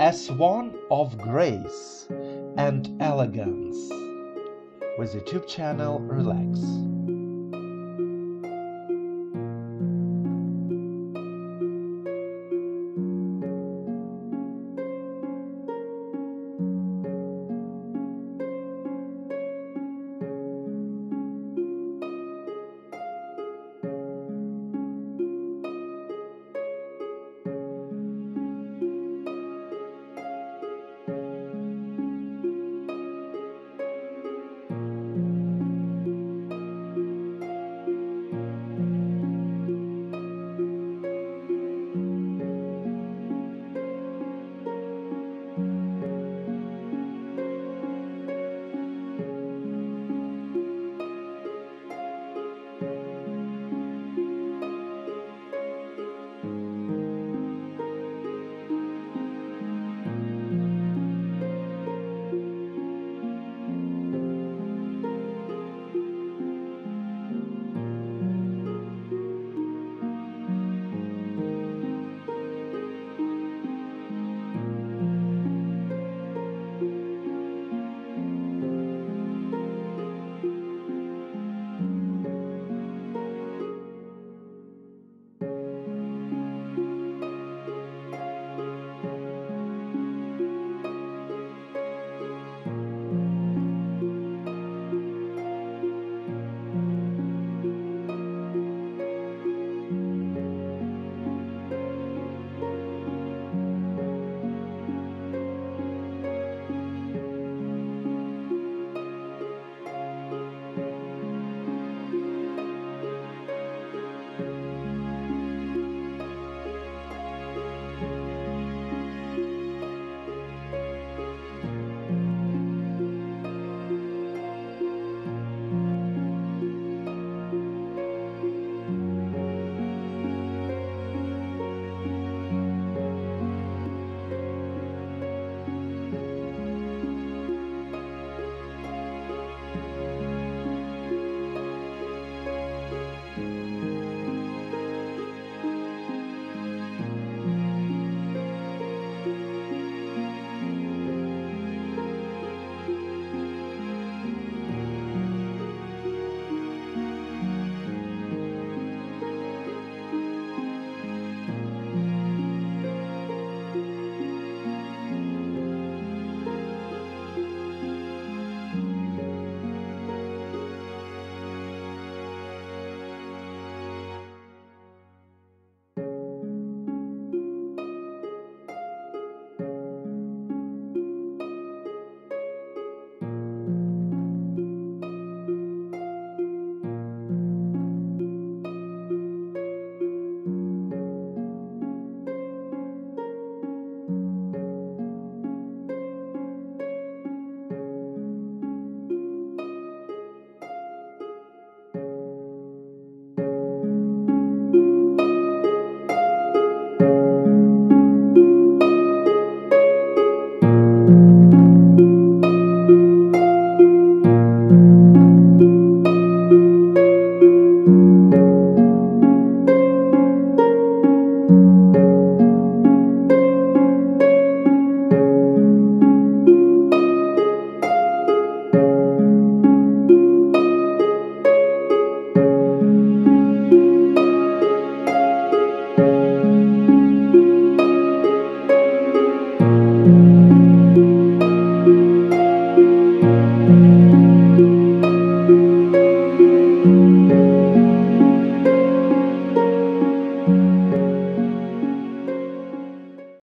as one of grace and elegance with YouTube channel Relax.